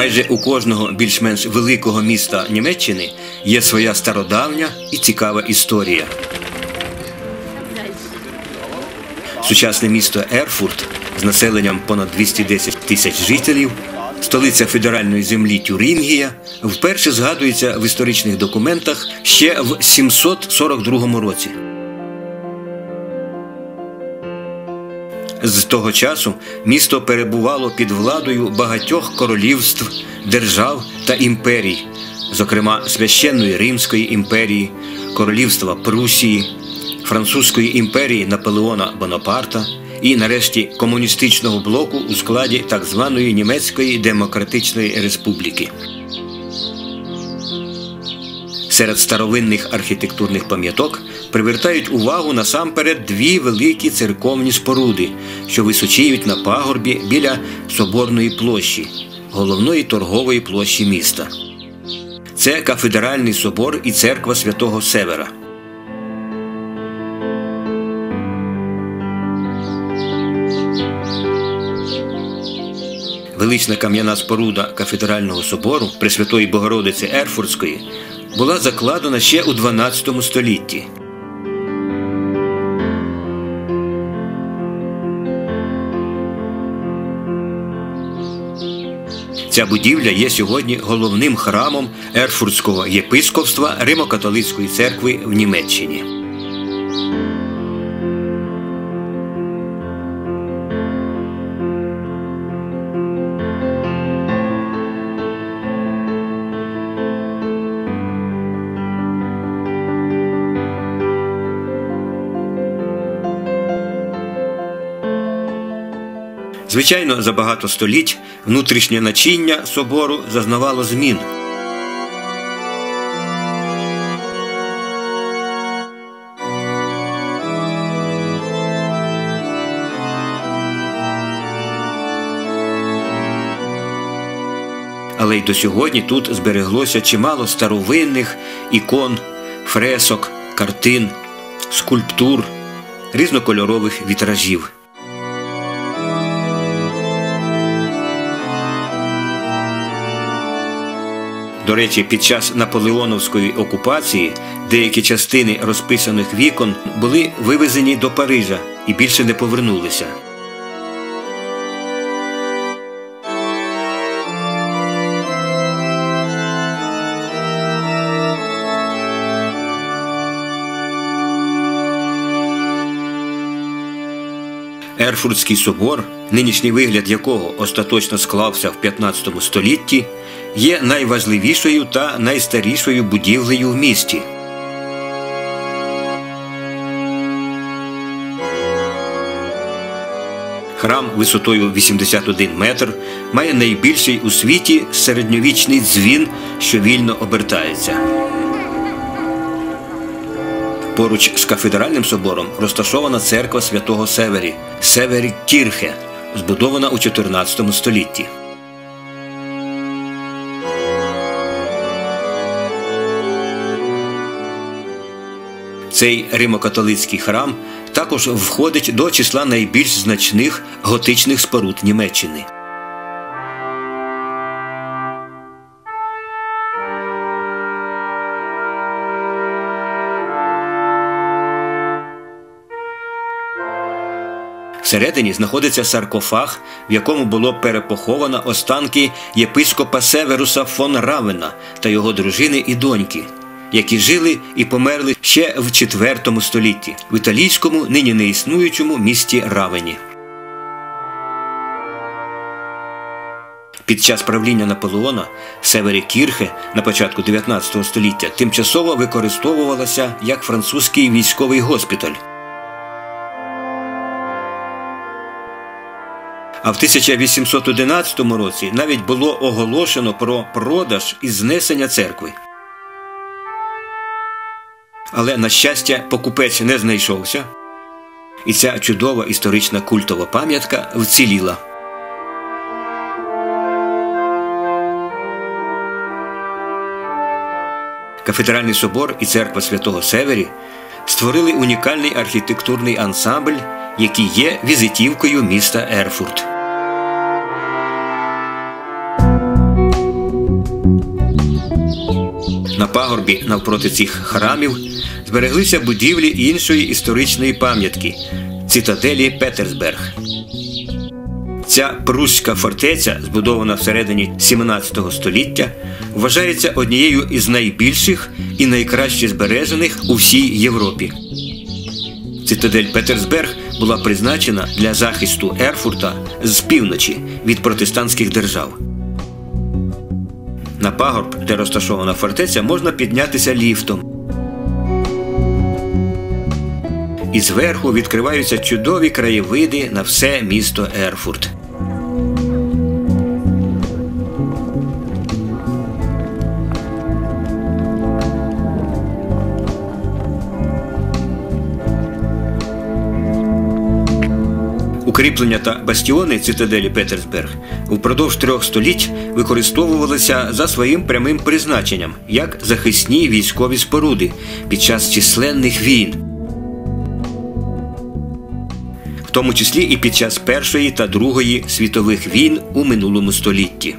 Майже у кожного більш-менш великого міста Німеччини є своя стародавня і цікава історія. Сучасне місто Ерфурт з населенням понад 210 тисяч жителів, столиця федеральної землі Тюрингія, вперше згадується в історичних документах ще в 742 році. З того часу місто перебувало під владою багатьох королівств, держав та імперій, зокрема священної Римської імперії, королівства Прусії, Французької імперії Наполеона Бонапарта і, нарешті, комуністичного блоку у складі так званої Німецької Демократичної Республіки. Серед старовинних архітектурних пам'яток привертають увагу насамперед дві великі церковні споруди, що височіють на пагорбі біля Соборної площі, головної торгової площі міста. Це кафедральний собор і церква святого Севера. Велична кам'яна споруда кафедрального собору Пресвятої Богородиці Ерфуртської була закладена ще у 12 столітті. Ця будівля є сьогодні головним храмом Ерфуртського єпископства Римо-католицької церкви в Німеччині. Звичайно, за багато століть внутрішнє начиння собору зазнавало змін. Але й до сьогодні тут збереглося чимало старовинних ікон, фресок, картин, скульптур, різнокольорових вітражів. До речі, під час наполеоновської окупації деякі частини розписаних вікон були вивезені до Парижа і більше не повернулися. Ерфуртський собор, нинішній вигляд якого остаточно склався в 15 столітті, є найважливішою та найстарішою будівлею в місті. Храм висотою 81 метр має найбільший у світі середньовічний дзвін, що вільно обертається. Поруч з кафедральним собором розташована церква святого Севері Севері Кірхе, збудована у 14 столітті. Цей римокатолицький храм також входить до числа найбільш значних готичних споруд Німеччини. Всередині знаходиться саркофаг, в якому було перепоховано останки єпископа Северуса фон Равена та його дружини і доньки, які жили і померли ще в IV столітті в італійському, нині неіснуючому місті Равені. Під час правління Наполеона Севері Кірхе на початку 19 століття тимчасово використовувалася як французький військовий госпіталь. А в 1811 році навіть було оголошено про продаж і знесення церкви. Але, на щастя, покупець не знайшовся, і ця чудова історична культова пам'ятка вціліла. Кафедральний собор і церква святого Севері створили унікальний архітектурний ансамбль, який є візитівкою міста Ерфурт. Пагорбі навпроти цих храмів збереглися будівлі іншої історичної пам'ятки цитаделі Петерсберг. Ця прусська фортеця, збудована всередині 17 століття, вважається однією із найбільших і найкраще збережених у всій Європі. Цитадель Петерсберг була призначена для захисту Ерфурта з півночі від протестантських держав. На пагорб, де розташована фортеця, можна піднятися ліфтом. І зверху відкриваються чудові краєвиди на все місто Ерфурт. Укріплення та бастіони цитаделі Петерсберг впродовж трьох століть використовувалися за своїм прямим призначенням як захисні військові споруди під час численних війн, в тому числі і під час Першої та Другої світових війн у минулому столітті.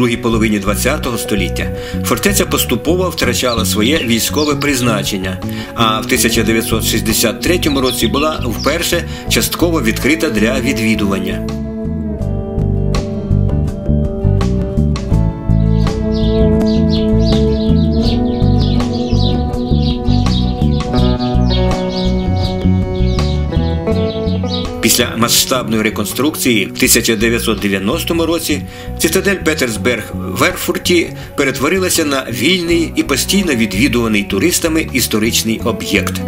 Другій половині ХХ століття фортеця поступово втрачала своє військове призначення, а в 1963 році була вперше частково відкрита для відвідування. Масштабної реконструкції в 1990 році цитадель Петерсберг в Ерфурті перетворилася на вільний і постійно відвідуваний туристами історичний об'єкт.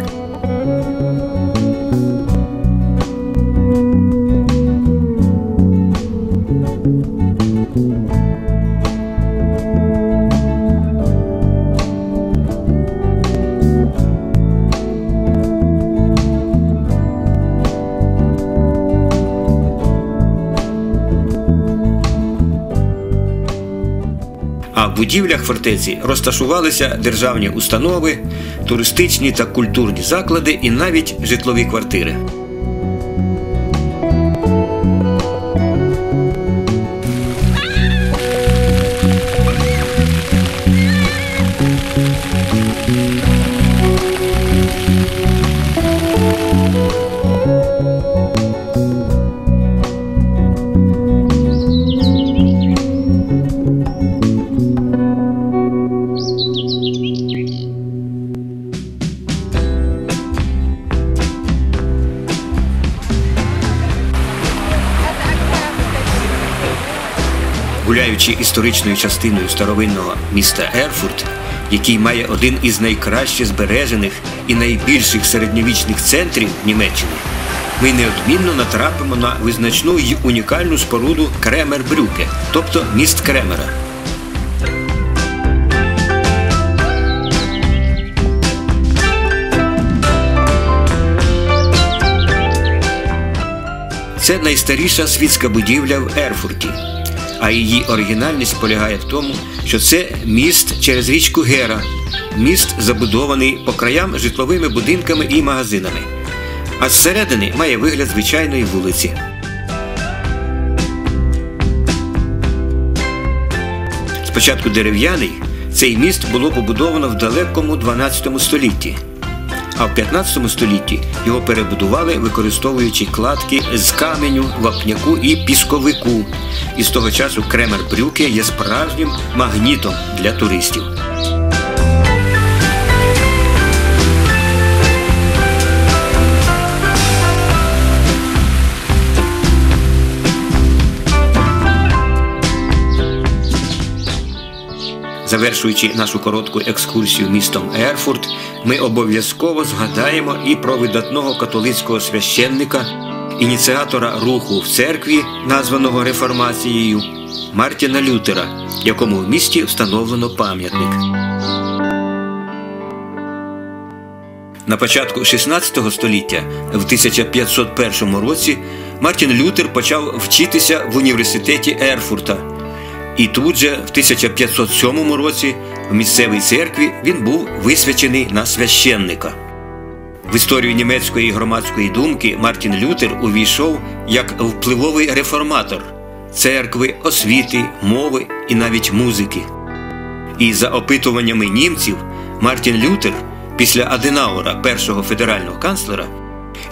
А в будівлях фортеці розташувалися державні установи, туристичні та культурні заклади і навіть житлові квартири. Гуляючи історичною частиною старовинного міста Ерфурт, який має один із найкраще збережених і найбільших середньовічних центрів Німеччини, ми неодмінно натрапимо на визначну й унікальну споруду Кремер-Брюке, тобто міст Кремера. Це найстаріша світська будівля в Ерфурті, а її оригінальність полягає в тому, що це міст через річку Гера, міст забудований по краям житловими будинками і магазинами, а зсередини має вигляд звичайної вулиці. Спочатку дерев'яний, цей міст було побудовано в далекому 12 столітті а в 15 столітті його перебудували, використовуючи кладки з каменю, вапняку і пісковику. І з того часу Кремер Брюки є справжнім магнітом для туристів. Завершуючи нашу коротку екскурсію містом Ерфурт, ми обов'язково згадаємо і про видатного католицького священника, ініціатора руху в церкві, названого реформацією Мартіна Лютера, якому в місті встановлено пам'ятник. На початку 16 століття, в 1501 році, Мартін Лютер почав вчитися в університеті Ерфурта. І тут же, в 1507 році, в місцевій церкві він був висвячений на священника. В історію німецької громадської думки Мартін Лютер увійшов як впливовий реформатор церкви, освіти, мови і навіть музики. І за опитуваннями німців Мартін Лютер після Аденаура, першого федерального канцлера,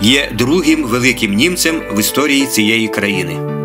є другим великим німцем в історії цієї країни.